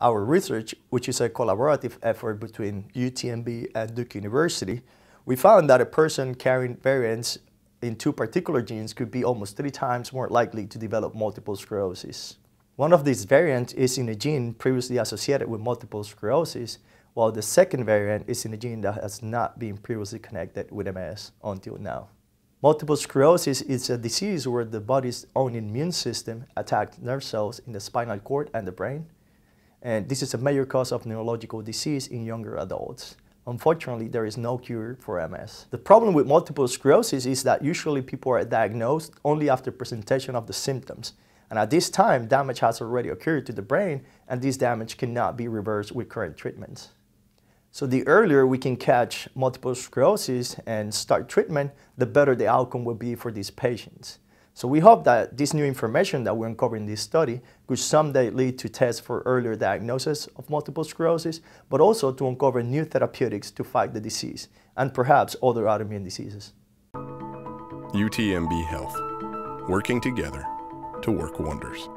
our research, which is a collaborative effort between UTMB and Duke University, we found that a person carrying variants in two particular genes could be almost three times more likely to develop multiple sclerosis. One of these variants is in a gene previously associated with multiple sclerosis, while the second variant is in a gene that has not been previously connected with MS until now. Multiple sclerosis is a disease where the body's own immune system attacks nerve cells in the spinal cord and the brain, and this is a major cause of neurological disease in younger adults. Unfortunately, there is no cure for MS. The problem with multiple sclerosis is that usually people are diagnosed only after presentation of the symptoms. And at this time, damage has already occurred to the brain, and this damage cannot be reversed with current treatments. So the earlier we can catch multiple sclerosis and start treatment, the better the outcome will be for these patients. So we hope that this new information that we're uncovering in this study could someday lead to tests for earlier diagnosis of multiple sclerosis, but also to uncover new therapeutics to fight the disease and perhaps other autoimmune diseases. UTMB Health, working together to work wonders.